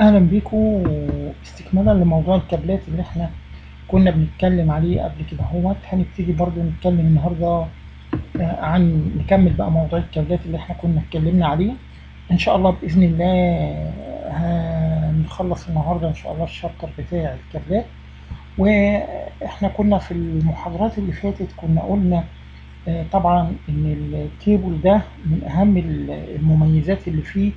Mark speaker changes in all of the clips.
Speaker 1: أهلا بيكم استكمالا لموضوع الكابلات اللي إحنا كنا بنتكلم عليه قبل كده. هو هنبتدي برضو نتكلم النهارده آه، عن نكمل بقى موضوع الكابلات اللي إحنا كنا اتكلمنا عليه. إن شاء الله بإذن الله هنخلص النهارده إن شاء الله ال chapter بتاع الكابلات. وإحنا كنا في المحاضرات اللي فاتت كنا قلنا آه، طبعا إن الكيبل ده من أهم المميزات اللي فيه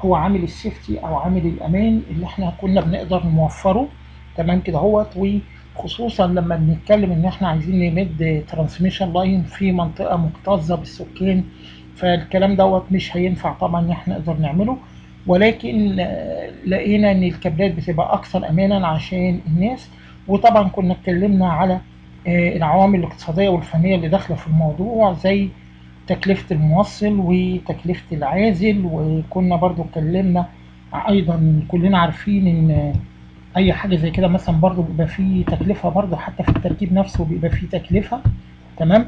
Speaker 1: هو عامل ال safety أو عامل الأمان اللي إحنا كنا بنقدر نوفره. تمام كده أهوت. وخصوصا لما بنتكلم إن إحنا عايزين نمد transmission line في منطقة مكتظة بالسكان فالكلام دوت مش هينفع طبعا إن إحنا نقدر نعمله. ولكن آه، لقينا إن الكابلات بتبقى أكثر امانا عشان الناس. وطبعا كنا اتكلمنا على آه، العوامل الاقتصادية والفنية اللي داخلة في الموضوع زي تكلفة الموصل وتكلفة العازل وكنا برضو اتكلمنا أيضا كلنا عارفين إن أي حاجة زي كده مثلا برضو بيبقى فيه تكلفة برضو حتى في التركيب نفسه بيبقى فيه تكلفة تمام؟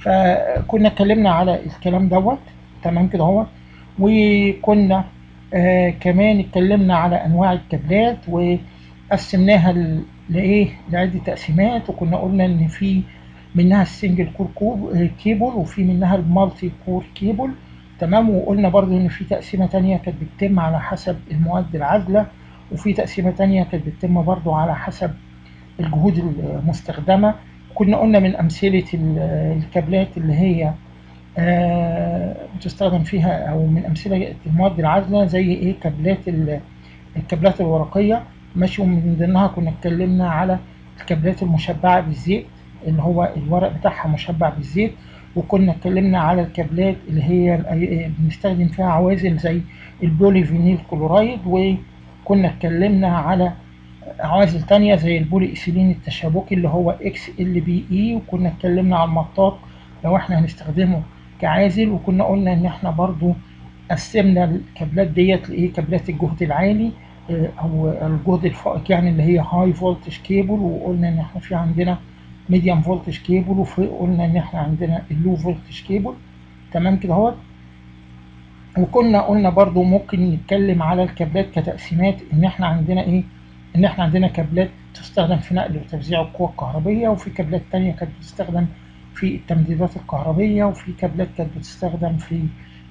Speaker 1: فكنا اتكلمنا على الكلام دوت تمام كده هو؟ وكنا آه كمان اتكلمنا على أنواع الكابلات وقسمناها لإيه؟ لعدة تقسيمات وكنا قلنا إن في منها ال single core cable وفي منها ال multi core cable تمام؟ وقلنا برضو إن في تقسيمة تانية كانت بتتم على حسب المواد العازلة وفي تقسيمة تانية كانت بتتم برضو على حسب الجهود المستخدمة. كنا قلنا من أمثلة ال- الكابلات اللي هي آه، بتستخدم فيها أو من أمثلة المواد العازلة زي إيه؟ كابلات ال- الكابلات الورقية. ماشي؟ ومن ضمنها كنا اتكلمنا على الكابلات المشبعة بالزيت. اللي هو الورق بتاعها مشبع بالزيت وكنا اتكلمنا على الكابلات اللي هي بنستخدم فيها عوازل زي ال polyvinyl chloride وكنا اتكلمنا على عوازل تانية زي البولي إيثيلين التشابكي اللي هو XLPE وكنا اتكلمنا على المطاط لو إحنا هنستخدمه كعازل وكنا قلنا إن إحنا برضو قسمنا الكابلات ديت لإيه؟ كابلات الجهد العالي آه، أو الجهد الفائق يعني اللي هي high voltage cable وقلنا إن إحنا في عندنا medium voltage cable وفي قلنا إن إحنا عندنا ال low voltage cable تمام كده أهوت؟ وكنا قلنا برضو ممكن نتكلم على الكابلات كتقسيمات إن إحنا عندنا إيه؟ إن إحنا عندنا كابلات تستخدم في نقل وتوزيع القوى الكهربية وفي كابلات تانية كانت بتستخدم في التمديدات الكهربية وفي كابلات كانت بتستخدم في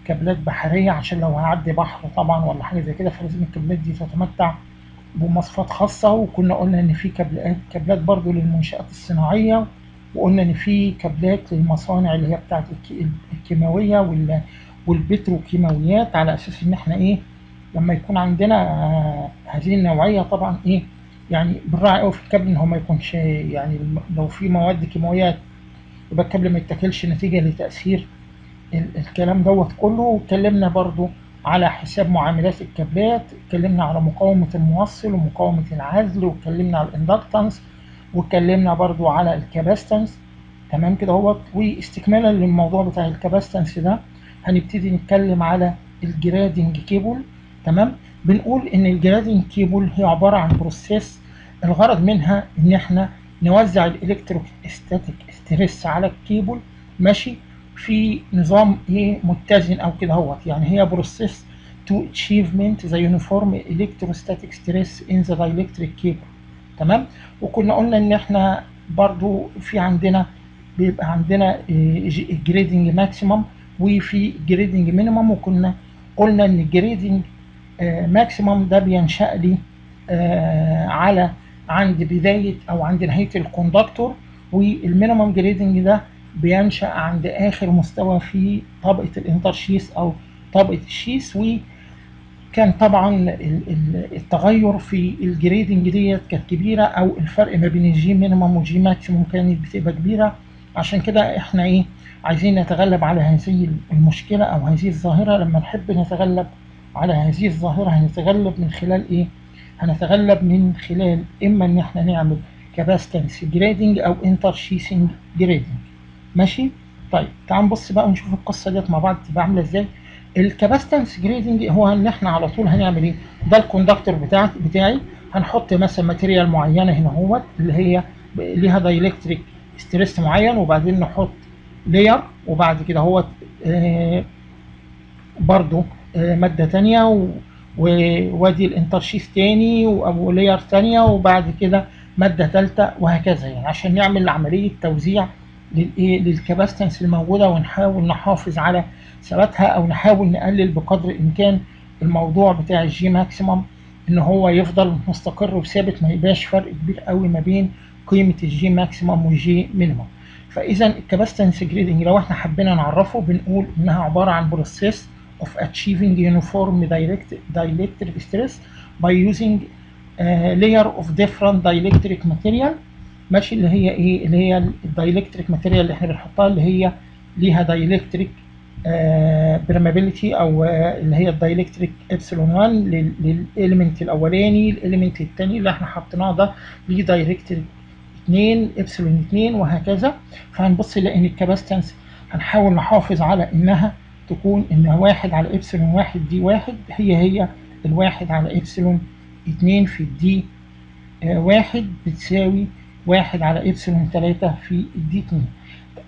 Speaker 1: كابلات بحرية عشان لو هنعدي بحر طبعا ولا حاجة زي كده فلازم الكابلات دي تتمتع بمواصفات خاصة وكنا قلنا إن في كابلات كابلات برضو للمنشآت الصناعية وقلنا إن في كابلات للمصانع اللي هي بتاعت الك- الكيماوية وال- والبتروكيماويات على أساس إن إحنا إيه لما يكون عندنا آه، هذه النوعية طبعا إيه يعني بنراعي قوي في الكابل إن هو ما يكونش يعني لو في مواد كيماويات يبقى الكابل ما يتاكلش نتيجة لتأثير ال- الكلام دوت كله. واتكلمنا برضو على حساب معاملات الكابلات اتكلمنا على مقاومة الموصل ومقاومة العزل واتكلمنا على ال inductance واتكلمنا برضو على ال capacitance تمام كده أهوت؟ واستكمالا للموضوع بتاع ال capacitance ده هنبتدي نتكلم على ال grading cable. تمام؟ بنقول إن ال grading cable هي عبارة عن process الغرض منها إن إحنا نوزع ال electrostatic stress على الكيبل. ماشي؟ في نظام إيه متزن أو كده اهوت يعني هي process to achievement the uniform electrostatic stress in the dielectric cable تمام؟ وكنا قلنا ان إحنا برضو في عندنا بيبقى عندنا grading maximum وفي grading minimum وكنا قلنا ان ال grading maximum ده بينشأ لي آه، على عند بداية أو عند نهاية ال conductor وال minimum grading ده بينشأ عند آخر مستوى في طبقة ال intersheath أو طبقة ال sheath وكان طبعا ال- ال- التغير في ال grading ديت كانت كبيرة أو الفرق ما بين ال g minimum وال g maximum كانت بتبقى كبيرة. عشان كده إحنا إيه عايزين نتغلب على هذه المشكلة أو هذه الظاهرة. لما نحب نتغلب على هذه الظاهرة هنتغلب من خلال إيه؟ هنتغلب من خلال إما إن إحنا نعمل capacitance grading أو intersheathing grading ماشي؟ طيب تعال نبص بقى ونشوف القصة ديت مع بعض تبقى عاملة إزاي ال capacitance grading هو إن إحنا على طول هنعمل إيه؟ ده ال conductor بتاعي بتاعي هنحط مثلا material معينة هنا اهوت اللي هي ليها dielectric stress معين وبعدين نحط layer وبعد كده هو آه برضو آه مادة تانية و- ووادي ال intersheath تاني و layer تانية وبعد كده مادة تالتة وهكذا يعني عشان نعمل عملية توزيع للايه لل capacitance الموجودة ونحاول نحافظ على ثباتها أو نحاول نقلل بقدر الإمكان الموضوع بتاع ال g maximum إن هو يفضل مستقر وثابت ما يبقاش فرق كبير قوي ما بين قيمة ال g maximum وال g minimum. فإذا ال capacitance grading لو إحنا حبينا نعرفه بنقول إنها عبارة عن process of achieving uniform direct dielectric stress by using uh, layer of different dielectric material ماشي اللي هي إيه اللي هي ال dielectric material اللي إحنا بنحطها اللي هي ليها dielectric بريمابيليتي أو آه اللي هي الدايلكتريك إبسلون 1 للاليمنت الأولاني الاليمنت الثاني اللي إحنا حطيناه ده ليه دايلكتريك 2 إبسلون 2 وهكذا. فهنبص نلاقي ان الكاباستنس هنحاول نحافظ على إنها تكون إن واحد على إبسلون واحد دي واحد هي هي الواحد على إبسلون 2 في الدي آه واحد بتساوي واحد على ابسلون 3 في الدي 2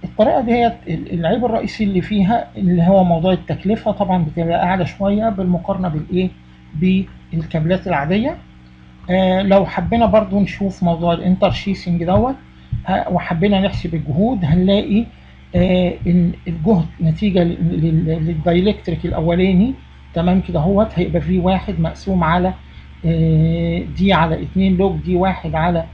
Speaker 1: الطريقة ديت العيب الرئيسي اللي فيها اللي هو موضوع التكلفة. طبعا بتبقى أعلى شوية بالمقارنة بالايه بالكابلات العادية. آه لو حبينا برضو نشوف موضوع ال intersheathing دوت وحبينا نحسب الجهود هنلاقي آه ان الجهد نتيجة لل dielectric الأولاني. تمام كده أهوت. هيبقى v واحد مقسوم على آه d على 2 log d واحد على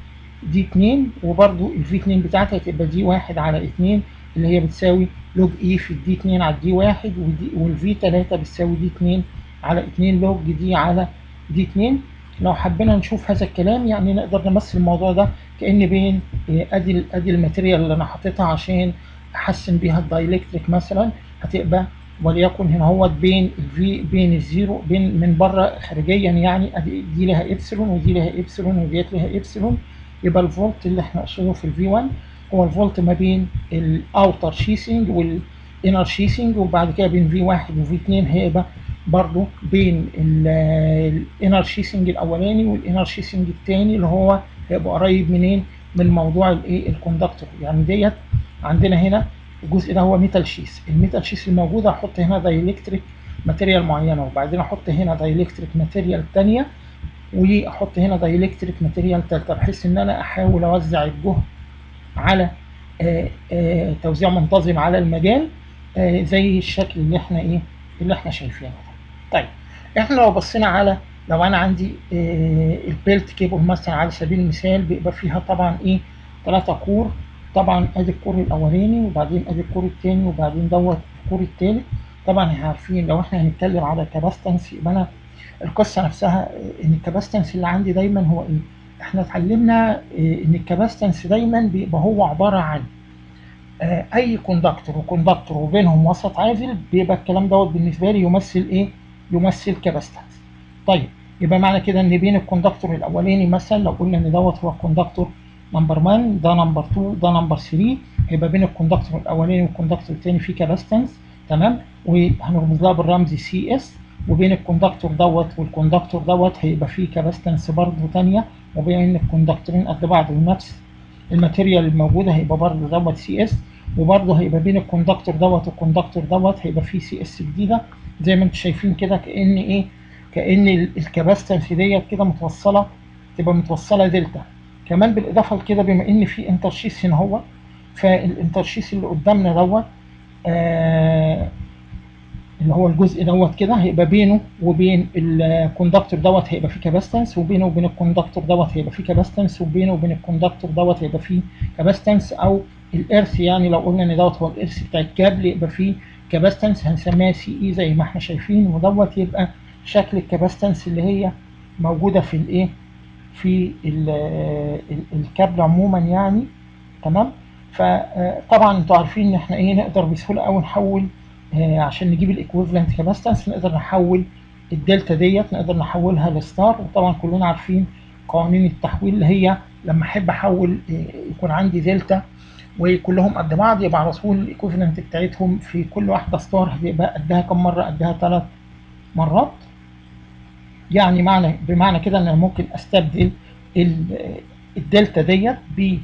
Speaker 1: دي 2 وبرده الفي 2 بتاعتها هتبقى دي 1 على 2 اللي هي بتساوي لوج اي في الدي 2 على الدي 1 والفي 3 بتساوي دي 2 على 2 لوج دي على دي 2 لو حبينا نشوف هذا الكلام يعني نقدر نمثل الموضوع ده كأن بين أدي أدي الماتيريال اللي أنا حاططها عشان أحسن بيها الدايلكتريك مثلا هتبقى وليكن هنا هو بين الفي بين الزيرو بين من بره خارجيا يعني أدي دي لها إبسلون ودي لها إبسلون وديت لها إبسلون. يبقى الفولت اللي إحنا نقصده في ال v 1 هو الفولت ما بين ال outer sheathing وال inner sheathing وبعد كده بين v 1 و v 2 هيبقى برضو بين ال inner sheathing الأولاني وال inner sheathing الثاني اللي هو هيبقى قريب منين؟ من موضوع الايه ال conductor. يعني ديت عندنا هنا الجزء ده هو metal sheath. ال metal sheath الموجوده أحط هنا dielectric material معينة وبعدين أحط هنا dielectric material ثانية وأحط هنا dielectric material ثالثه بحيث إن أنا أحاول أوزع الجهد على آآ آآ توزيع منتظم على المجال زي الشكل اللي إحنا إيه اللي إحنا شايفينه طيب إحنا لو بصينا على لو أنا عندي ال belt cable مثلا على سبيل المثال بيبقى فيها طبعا إيه ثلاثة core. طبعا أدي ال core الأولاني وبعدين أدي ال core الثاني وبعدين دوت ال core الثالث طبعا عارفين لو إحنا هنتكلم على capacitance يبقى أنا القصة نفسها إن ال capacitance اللي عندي دايما هو إيه؟ إحنا اتعلمنا إن ال capacitance دايما بيبقى هو عبارة عن أي conductor و conductor وبينهم وسط عازل بيبقى الكلام دوت بالنسبة لي يمثل إيه؟ يمثل capacitance. طيب يبقى معنى كده إن بين ال conductor الأولاني مثلا لو قلنا إن دوت هو ال conductor number 1 ده number 2 ده number 3 يبقى بين ال conductor الأولاني وال conductor الثاني في capacitance تمام وهنرمز لها بالرمز c s وبين ال conductor دوت وال conductor دوت هيبقى فيه capacitance برضه ثانية وبين ال conductorين قد بعض ونفس ال material الموجودة هيبقى برضه دوت c s وبرضه هيبقى بين ال conductor دوت وال conductor دوت هيبقى فيه c s جديدة. زي ما أنتم شايفين كده كأن إيه؟ كأن ال capacitance ديت كده متوصلة تبقى متوصلة دلتا. كمان بالإضافة لكده بما إن في intersheath هنا هو فال intersheath اللي قدامنا دوت آه اللي هو الجزء دوت كده هيبقى بينه وبين ال conductor دوت هيبقى فيه capacitance وبينه وبين ال conductor دوت هيبقى فيه capacitance وبينه وبين ال conductor دوت هيبقى فيه capacitance أو ال earth يعني لو قلنا إن دوت هو ال earth بتاع الكابل يبقى فيه capacitance هنسميها C E زي ما إحنا شايفين ودوت يبقى شكل ال capacitance اللي هي موجودة في الايه في الكابل عموما يعني تمام؟ فطبعا أنتوا عارفين إن إحنا إيه نقدر بسهولة قوي نحول آه عشان نجيب ال equivalent capacitance نقدر نحول الدلتا ديت نقدر نحولها ل star وطبعا كلنا عارفين قوانين التحويل اللي هي لما أحب أحول آه يكون عندي دلتا وكلهم قد بعض يبقى على طول ال equivalent بتاعتهم في كل واحدة star هتبقى قدها كم مرة؟ قدها ثلاث مرات. يعني معنى بمعنى كده إن أنا ممكن أستبدل الدلتا ديت ب آه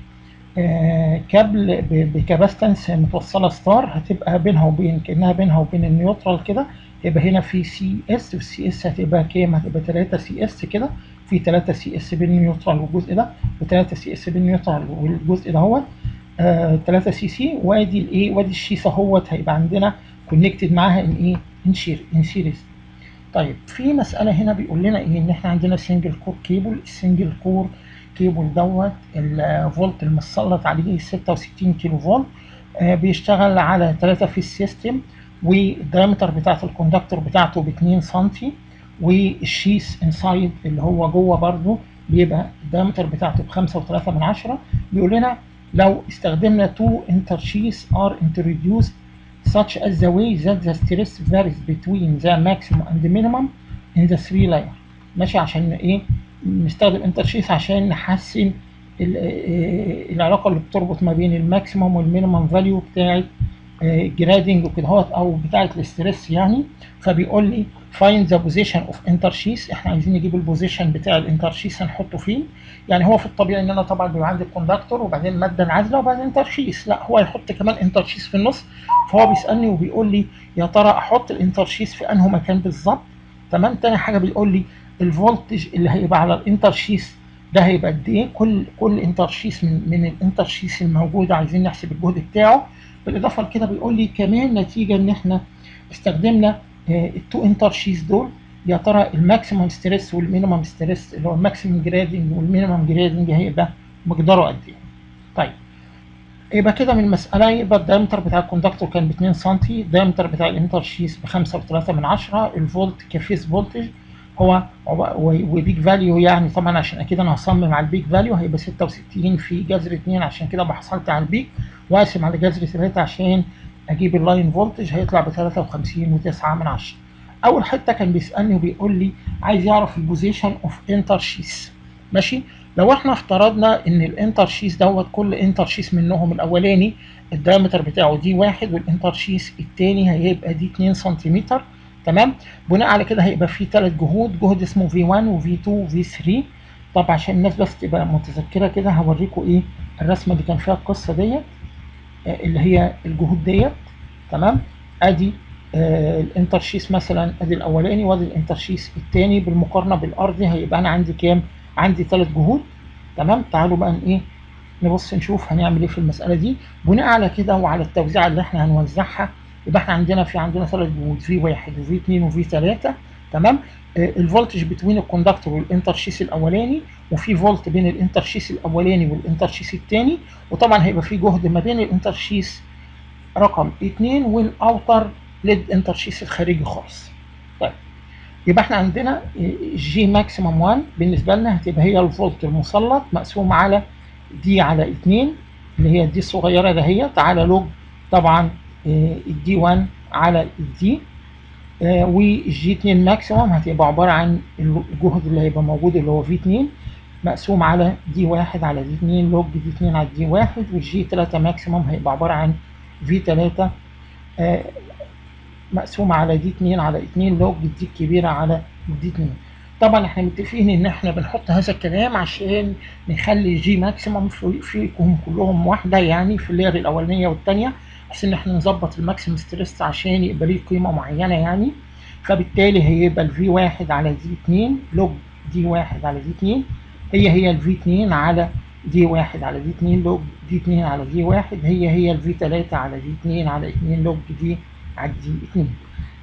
Speaker 1: كابل ب capacitance متوصله star هتبقى بينها وبين كأنها بينها وبين ال neutral كده هيبقى هنا في سي اس والسي اس هتبقى كام؟ هتبقى 3 C S كده في 3 C S بين ال neutral والجزء ده و3 C S بين ال neutral والجزء ده هو آه 3 C C وادي الايه وادي ال sheath اهوت هيبقى عندنا connected معاها in إيه؟ in شير in series طيب في مسألة هنا بيقول لنا إيه إن إحنا عندنا single core cable ال single core cable دوت الفولت المسلط عليه 66 كيلو فولت. آه بيشتغل على 3 phase system وال diameter بتاعت ال conductor بتاعته ب 2 سم وال sheath inside اللي هو جوه برضو بيبقى ال diameter بتاعته ب 5.3 من عشرة. بيقول لنا لو استخدمنا two intersheaths are introduced such as the way that the stress varies between the maximum and the minimum in the three layer. ماشي عشان إيه؟ نستخدم intersheaths عشان نحسن العلاقة اللي بتربط ما بين ال maximum وال minimum value بتاعت gradient وكده أو بتاعت ال stress يعني. فبيقول لي find the position of intersheaths إحنا عايزين نجيب ال position بتاع ال intersheath هنحطه فين. يعني هو في الطبيعي إن أنا طبعا بيبقى عندي ال conductor وبعدين مادة عازلة وبعدين intersheath لا هو هيحط كمان intersheath في النص. فهو بيسألني وبيقول لي يا ترى أحط ال intersheath في انه مكان بالظبط؟ تمام؟ تاني حاجة بيقول لي ال voltage اللي هيبقى على ال intersheath ده هيبقى قد إيه؟ كل كل intersheath من من ال intersheaths الموجوده عايزين نحسب الجهد بتاعه. بالإضافة لكده بيقول لي كمان نتيجة إن إحنا استخدمنا ال two intersheaths دول. يا ترى ال maximum stress وال minimum stress اللي هو ال maximum gradient وال minimum gradient هيبقى مقداره قد إيه؟ طيب. يبقى كده من المساله يبقى ال diameter بتاع ال conductor كان ب 2 سم ال diameter بتاع ال intersheath ب 5.3 من عشرة الفولت ك phase voltage هو و peak value يعني طبعا عشان أكيد أنا هصمم على ال peak value هيبقى 66 في جذر 2 عشان كده بحصلت على ال peak واقسم على جذر 3 عشان أجيب ال line voltage هيطلع ب 53 و9 من 10 أول حتة كان بيسألني وبيقول لي عايز يعرف ال position of intersheath ماشي؟ لو إحنا افترضنا إن ال intersheath دوت كل intersheath منهم الأولاني ال diameter بتاعه d واحد وال intersheath الثاني هيبقى d 2 سنتيمتر. تمام؟ بناء على كده هيبقى في ثلاث جهود. جهد اسمه V 1 و V 2 و V 3 طب عشان الناس بس تبقى متذكرة كده هوريكم إيه الرسمة اللي كان فيها القصة ديت اللي هي الجهود ديت. تمام؟ ادي آه ال intersheath مثلا ادي الاولاني وادي ال intersheath الثاني بالمقارنة بالارضي هيبقى أنا عندي كام؟ عندي ثلاث جهود. تمام؟ تعالوا بقى إيه نبص نشوف هنعمل إيه في المسألة دي. بناء على كده وعلى التوزيع اللي إحنا هنوزعها يبقى إحنا عندنا في عندنا ثلاث جهود V واحد و V اثنين و V ثلاثة تمام؟ آه ال voltage بين ال conductor وال intersheath الأولاني وفي فولت بين ال intersheath الأولاني وال intersheath الثاني وطبعا هيبقى في جهد ما بين ال intersheath رقم 2 وال outer lead intersheath الخارجي خالص. طيب يبقى إحنا عندنا g maximum 1 بالنسبة لنا هتبقى هي الفولت المسلط مقسوم على d على 2 اللي هي d الصغيرة دهيت على log طبعا ال d 1 على ال d وال g 2 maximum هتبقى عبارة عن الجهد اللي هيبقى موجود اللي هو V 2 مقسوم على d 1 على d 2 log d 2 على d 1 وال g 3 maximum هيبقى عبارة عن V 3 آه مقسومة على d 2 على 2 log D الكبيرة على d 2 طبعا إحنا متفقين إن إحنا بنحط هذا الكلام عشان نخلي g maximum في فيهم كلهم واحدة يعني في ال layer الأولانية والثانية بحيث إن إحنا نظبط ال maximum stress عشان يبقى ليه قيمة معينة يعني. فبالتالي هيبقى ال V 1 على d 2 log d 1 على d 2 هي هي ال V 2 على d 1 على d 2 log d 2 على d 1 هي هي ال V 3 على d 2 على 2 log D على d 2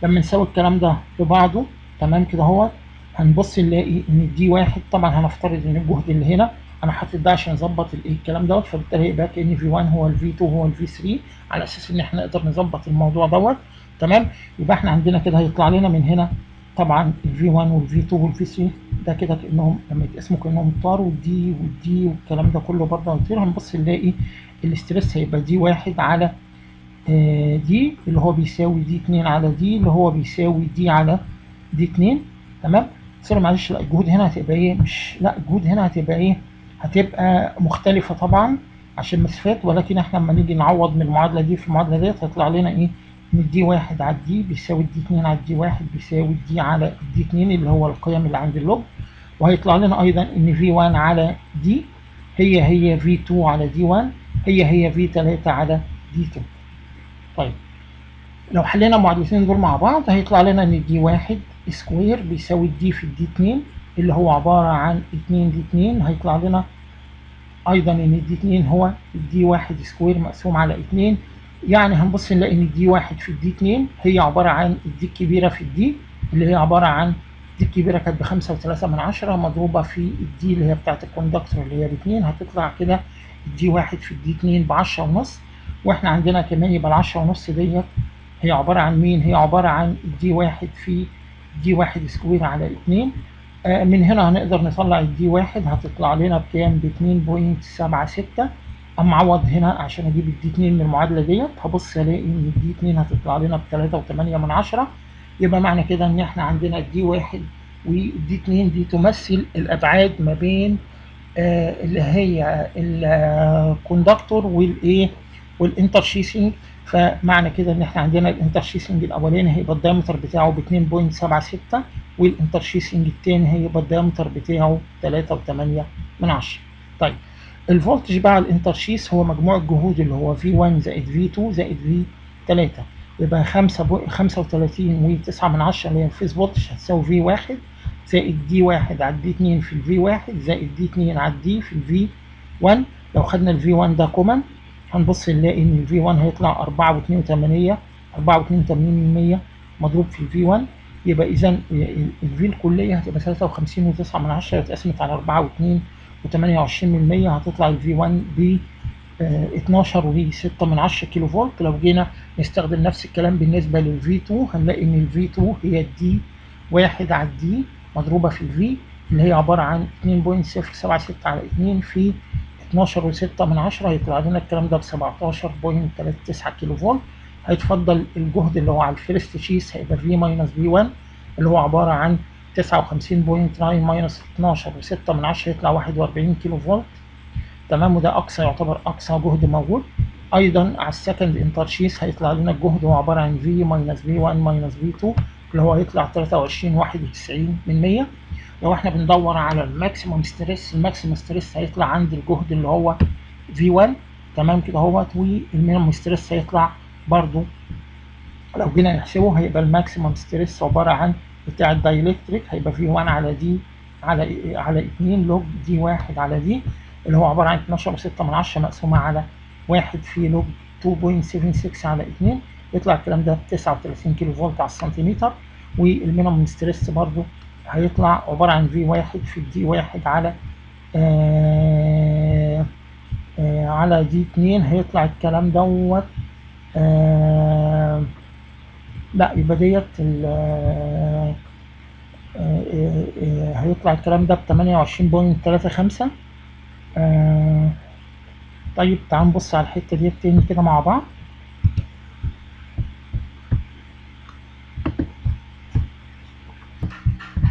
Speaker 1: لما نساوي الكلام ده ببعضه تمام كده اهو هنبص نلاقي إن d 1 طبعا هنفترض إن الجهد اللي هنا أنا حاطط ده عشان اظبط الكلام دوت فبالتالي هيبقى كأن V 1 هو ال V 2 هو ال V 3 على أساس إن إحنا نقدر نظبط الموضوع دوت. تمام؟ يبقى إحنا عندنا كده هيطلع لنا من هنا طبعا الفي 1 والفي 2 والفي 3 ده كده كأنهم لما يتقسموا كأنهم طار والدي والدي والكلام ده كله برضه. هيطير هنبص نلاقي الاستريس هيبقى دي 1 على آه دي اللي هو بيساوي دي 2 على دي اللي هو بيساوي دي على دي 2 تمام؟ سوري معلش لا الجهود هنا هتبقى إيه؟ مش لا الجهود هنا هتبقى إيه؟ هتبقى مختلفة طبعا عشان المسافات ولكن إحنا لما نيجي نعوض من المعادلة دي في المعادلة ديت هيطلع لنا إيه؟ إن الدي واحد على الدي بيساوي الدي 2 على الدي واحد بيساوي الدي على الدي 2 اللي هو القيم اللي عند ال log وهيطلع لنا أيضا إن V1 على D هي هي V2 على D1 هي هي V3 على D2 طيب لو حلينا المعادلتين دول مع بعض هيطلع لنا إن D واحد square بيساوي ال D في ال D 2 اللي هو عبارة عن 2 D2 هيطلع لنا أيضا إن ال D 2 هو ال D واحد square مقسوم على 2 يعني هنبص نلاقي إن ال D واحد في ال D 2 هي عبارة عن ال D الكبيرة في ال D اللي هي عبارة عن ال D الكبيرة كانت بخمسة وثلاثة من عشرة مضروبة في ال D اللي هي بتاعت ال conductor اللي هي باتنين هتطلع كده ال D واحد في ال D 2 بعشرة ونص. وإحنا عندنا كمان يبقى العشرة ونص ديت هي عبارة عن مين؟ هي عبارة عن D واحد في D واحد square على اتنين. آه من هنا هنقدر نطلع ال D واحد. هتطلع لنا بكام؟ سبعة ستة. أما أعوض هنا عشان أجيب ال D اتنين من المعادلة ديت. هبص ألاقي إن ال D اتنين هتطلع لنا من عشرة. يبقى معنى كده إن إحنا عندنا ال D واحد وال D اتنين دي تمثل الأبعاد ما بين آه اللي هي ال conductor والإيه؟ وال intersheathing فمعنى كده إن إحنا عندنا ال intersheathing الأولاني هيبقى ال diameter بتاعه ب 2.76 وال intersheathing الثاني هيبقى ال diameter بتاعه 3.8 من 10 طيب ال voltage بقى على ال intersheath هو مجموع الجهود اللي هو V1 زائد V2 زائد V3 يبقى 5 35 و9 من 10 اللي هي ال phase voltage هتساوي V1 زائد D1 على D2 في ال V1 زائد D2 على D في ال V1 لو خدنا ال V1 ده common هنبص نلاقي إن ال V1 هيطلع 4 و82 4 و82 مضروب في ال V1 يبقى اذا ال V الكلية هتبقى 53 و9 من 10 اتقسمت على 4 و2 و28 من 100 هتطلع ال V1 ب 12 و6 من 10 كيلو فولت لو جينا نستخدم نفس الكلام بالنسبة لل V2 هنلاقي إن ال V2 هي ال D1 على ال D مضروبة في ال V اللي هي عبارة عن 2.076 على 2 في 12 و6 من 10 هيطلع لنا الكلام ده ب 17.39 كيلو فولت هيتفضل الجهد اللي هو على ال first sheath هيبقى V minus V1 اللي هو عبارة عن 59.9 minus 12 و6 من 10 يطلع 41 كيلو فولت تمام وده أقصى يعتبر أقصى جهد موجود. أيضا على ال second intersheath هيطلع لنا الجهد هو عبارة عن V minus V1 minus V2 اللي هو هيطلع 23 91 من 100 لو إحنا بندور على ال maximum stress ال maximum stress هيطلع عند الجهد اللي هو V1 تمام كده اهوت وال minimum stress هيطلع برضو. لو جينا نحسبه هيبقى ال maximum stress عبارة عن بتاع ال dielectric هيبقى V1 على دي على على 2 log D1 على D اللي هو عبارة عن 12.6 من 10 مقسومة على 1 في log 2.76 على 2 يطلع الكلام ده 39 كيلو فولت على السنتيمتر وال minimum stress برضو هيطلع عبارة عن V واحد في D واحد على آه آه على D اتنين. هيطلع الكلام دوت آه لا يبقى ديت آه آه هيطلع الكلام ده تلاتة خمسة. طيب تعال نبص على الحتة ديت تاني كده مع بعض.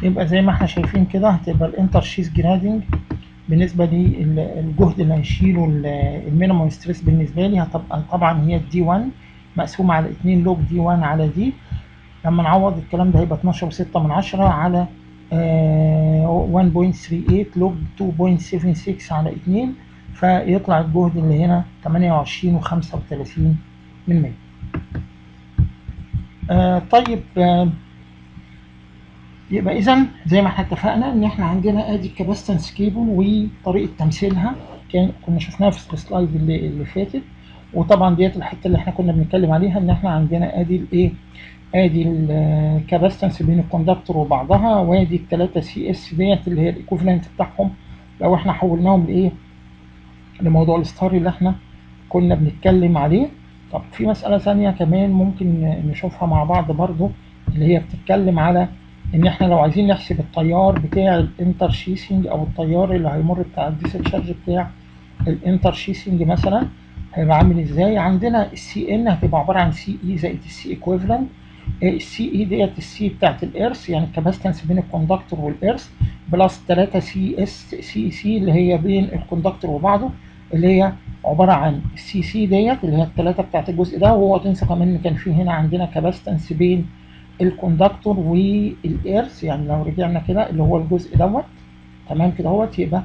Speaker 1: يبقى زي ما إحنا شايفين كده هتبقى ال intersheath grading بالنسبة للجهد اللي هيشيله ال minimum stress بالنسبة لي هتبقى طبعا هي ال V1 مقسومة على 2 log D1 على D لما نعوض الكلام ده هيبقى 12.6 من 10 على آه 1.38 log 2.76 على 2 فيطلع الجهد اللي هنا 28 و35 من 100 آه طيب آه يبقى إذا زي ما إحنا اتفقنا إن إحنا عندنا آدي ال capacitance cable وطريقة تمثيلها. كان كنا شفناها في ال slide اللي, اللي فاتت. وطبعا ديت الحتة اللي إحنا كنا بنتكلم عليها إن إحنا عندنا آدي الايه آدي ال capacitance بين ال conductor وبعضها وآدي الثلاثه Cs ديت اللي هي ال equivalent بتاعهم. لو إحنا حولناهم لإيه؟ لموضوع ال star اللي إحنا كنا بنتكلم عليه. طب في مسألة ثانية كمان ممكن نشوفها مع بعض برضو اللي هي بتتكلم على إن إحنا لو عايزين نحسب التيار بتاع ال intersheathing أو التيار اللي هيمر بتاع ال discharge بتاع ال intersheathing مثلا هيبقى عامل إزاي؟ عندنا ال CN هتبقى عبارة عن CE زائد ال C equivalent ال CE ديت ال C بتاعت ال earth يعني ال capacitance بين ال conductor وال earth plus 3 C S C C اللي هي بين ال conductor وبعضه اللي هي عبارة عن ال C C ديت اللي هي الثلاثه بتاعت الجزء ده وأوعى تنسى كمان إن كان في هنا عندنا capacitance بين ال conductor وال earth يعني لو رجعنا كده اللي هو الجزء دوت تمام كده اهوت يبقى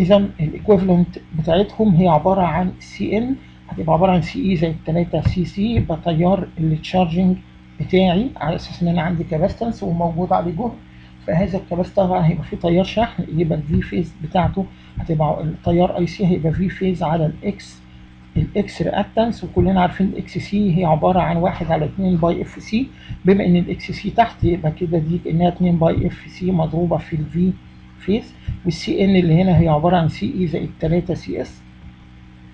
Speaker 1: إذا ال equivalent بتاعتهم هي عبارة عن C N هتبقى عبارة عن C E زائد 3 C C يبقى تيار ال charging بتاعي على أساس إن أنا عندي capacitance وموجود عليه جهد. فهذا ال capacitor طبعا هيبقى فيه تيار شحن يبقى ال V phase بتاعته هتبقى التيار I C هيبقى V phase على ال X ال X reactance وكلنا عارفين ال X C هي عبارة عن 1 على 2 pi F C. بما إن ال X C تحت يبقى كده دي كأنها 2 pi F C مضروبة في ال V phase وال C N اللي هنا هي عبارة عن C E زائد 3 C S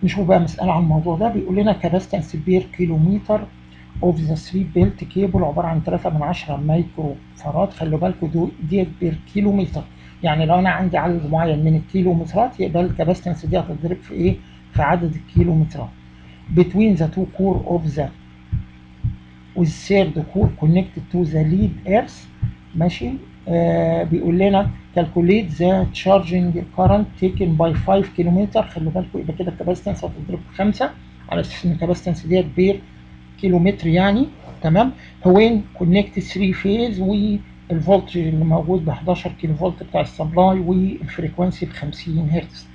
Speaker 1: نشوف بقى مسألة عن الموضوع ده. بيقول لنا capacitance per كيلومتر of the 3 belt cable عبارة عن 3 من 10 micro farad خلوا بالكم ديت per كيلومتر يعني لو أنا عندي عدد معين من الكيلومترات يبقى ال capacitance دي هتتضرب في إيه؟ في عدد الكيلومترات. between the two core of the with third core connected to the lead earth ماشي آه بيقول لنا calculate the charging current taken by 5 كيلومتر خلوا بالكم يبقى كده ال capacitance هتضرب في 5 على أساس إن ال capacitance ديت per كيلومتر يعني. تمام؟ when connect 3 phase والفولت اللي موجود ب 11 كيلو فولت بتاع ال supply وال frequency ب 50 هرتز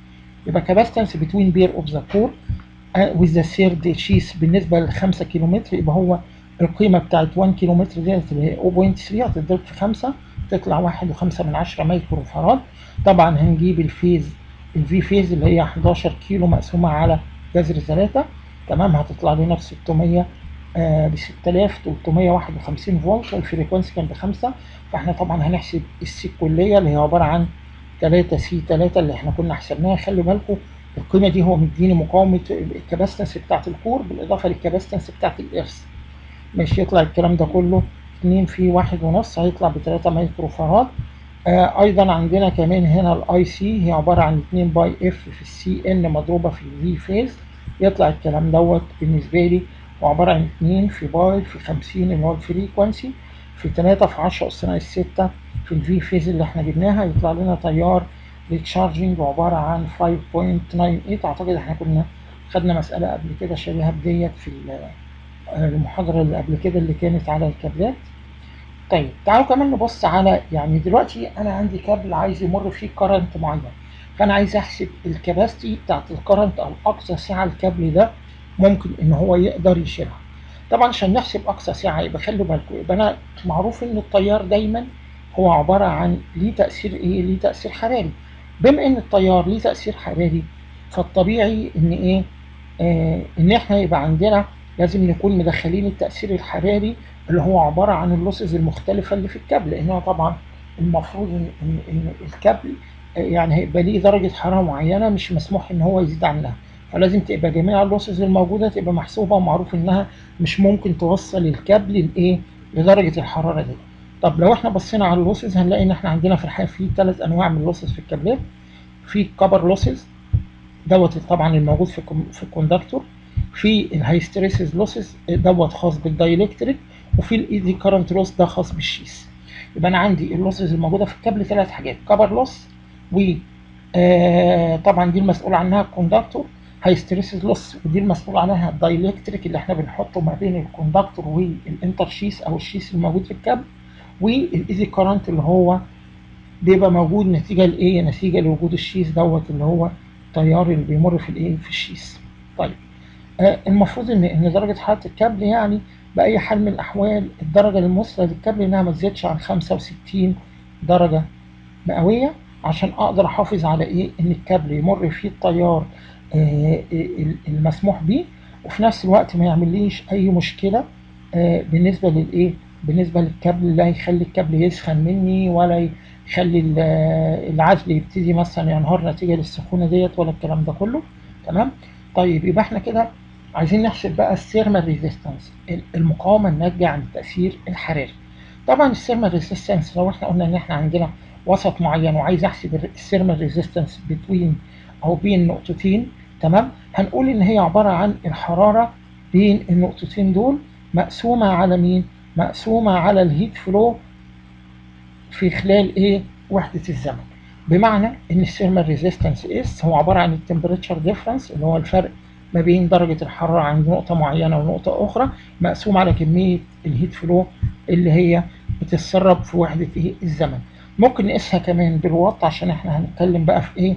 Speaker 1: يبقى capacitance between pair of the core with the third sheath بالنسبة ل 5 كيلومتر يبقى هو القيمة بتاعت 1 كيلومتر ديت اللي هي 0.3 هتتضرب في 5 تطلع 1.5 من 10 micro farad طبعا هنجيب ال phase ال V phase اللي هي 11 كيلو مقسومة على جذر 3 تمام؟ هتطلع لنا ب 600 آه ب 6351 فولت وال frequency كان بخمسة. فاحنا طبعا هنحسب ال C الكليه اللي هي عبارة عن 3 C 3 اللي إحنا كنا حسبناها خلي بالكم القيمة دي هو مديني مقاومة ال capacitance بتاعت ال core بالإضافة لل capacitance بتاعت ال earth. ماشي يطلع الكلام ده كله 2 في واحد ونص هيطلع ب 3 micro farad آه أيضا عندنا كمان هنا ال I C هي عبارة عن 2 pi F في ال C N مضروبة في ال V phase يطلع الكلام دوت بالنسبة لي وعبارة عن 2 في pi في 50 اللي هو ال frequency في 3 في 10 اس ناقص 6 في ال V phase اللي إحنا جبناها يطلع لنا تيار لل charging عبارة عن 5.98 أعتقد إحنا كنا خدنا مسألة قبل كده شبيهه بديت في المحاضرة اللي قبل كده اللي كانت على الكابلات. طيب تعالوا كمان نبص على يعني دلوقتي أنا عندي كابل عايز يمر فيه current معين. فأنا عايز أحسب ال capacity بتاعت ال current أو أقصى سعة الكابل ده ممكن إن هو يقدر يشيلها. طبعا عشان نحسب أقصى سعه يبقى خلوا بالكم يبقى أنا معروف إن التيار دايما هو عبارة عن ليه تأثير إيه؟ ليه تأثير حراري. بما إن التيار ليه تأثير حراري فالطبيعي إن إيه؟ آه إن إحنا يبقى عندنا لازم نكون مدخلين التأثير الحراري اللي هو عبارة عن ال losses المختلفة اللي في الكابل لأن هو طبعا المفروض ان, إن الكابل يعني هيبقى ليه درجة حرارة معينة مش مسموح إن هو يزيد عنها. فلازم تبقى جميع ال losses الموجودة تبقى محسوبة ومعروف إنها مش ممكن توصل الكابل لإيه؟ لدرجة الحرارة دي. طب لو إحنا بصينا على ال losses هنلاقي إن إحنا عندنا في الحقيقة في ثلاث أنواع من ال losses في الكابلات. في copper losses دوت طبعا الموجود في في ال conductor. في ال hysteresis losses دوت خاص بال dielectric. وفي ال eddy current loss ده خاص بال sheath. يبقى أنا عندي ال losses الموجودة في الكابل ثلاث حاجات copper loss و آه طبعا دي المسؤول عنها ال conductor hysteresis loss ودي المسؤول عنها ال dielectric اللي إحنا بنحطه ما بين ال conductor وال inter sheath أو ال sheath الموجود في الكابل وال eddy current اللي هو بيبقى موجود نتيجة لإيه؟ نتيجة لوجود ال sheath دوت اللي هو التيار اللي بيمر في الإيه؟ في ال sheath. طيب آه المفروض إن إن درجة حرارة الكابل يعني بأي حال من الأحوال الدرجة المثلى للكابل إنها ما تزيدش عن 65 درجة مئوية عشان أقدر أحافظ على إيه؟ إن الكابل يمر فيه التيار المسموح به وفي نفس الوقت ما يعمليش أي مشكلة آه بالنسبة للإيه؟ بالنسبة للكابل لا يخلي الكابل يسخن مني ولا يخلي العزل يبتدي مثلا ينهار نتيجة للسخونة ديت ولا الكلام ده كله. تمام؟ طيب يبقى إحنا كده عايزين نحسب بقى ال thermal resistance المقاومة الناتجة عن التاثير الحراري طبعا ال thermal resistance لو إحنا قلنا إن إحنا عندنا وسط معين وعايز أحسب ال thermal resistance between أو بين نقطتين تمام؟ هنقول إن هي عبارة عن الحرارة بين النقطتين دول مقسومة على مين؟ مقسومة على ال heat flow في خلال إيه؟ وحدة الزمن. بمعنى إن ال thermal resistance S هو عبارة عن ال temperature difference اللي هو الفرق ما بين درجة الحرارة عند نقطة معينة ونقطة أخرى مقسوم على كمية ال heat flow اللي هي بتتسرب في وحدة إيه؟ الزمن. ممكن نقيسها كمان بالوات عشان إحنا هنتكلم بقى في إيه؟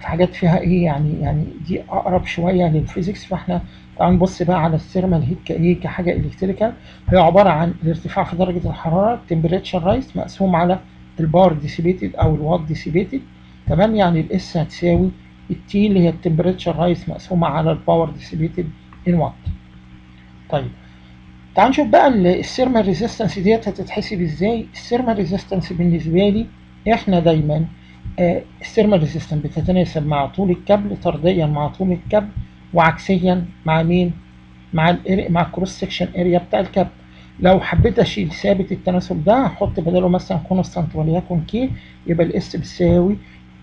Speaker 1: في حاجات فيها إيه يعني يعني دي اقرب شوية لل physics فاحنا تعالوا نبص بقى على ال thermal heat كايه كحاجة electrical هي عبارة عن الارتفاع في درجة الحرارة ال temperature rise مقسوم على ال power dissipated أو ال watt dissipated تمام؟ يعني ال S هتساوي ال T اللي هي ال temperature rise مقسومة على ال power dissipated in watt طيب تعال نشوف بقى ال thermal resistance ديت هتتحسب إزاي. ال thermal resistance بالنسبة لي إحنا دايما ال thermal resistance بتتناسب مع طول الكابل طرديا مع طول الكابل وعكسيا مع مين؟ مع ال مع ال cross section area بتاع الكابل لو حبيت أشيل ثابت التناسب ده هحط بداله مثلا constant وليكن K يبقى ال S بتساوي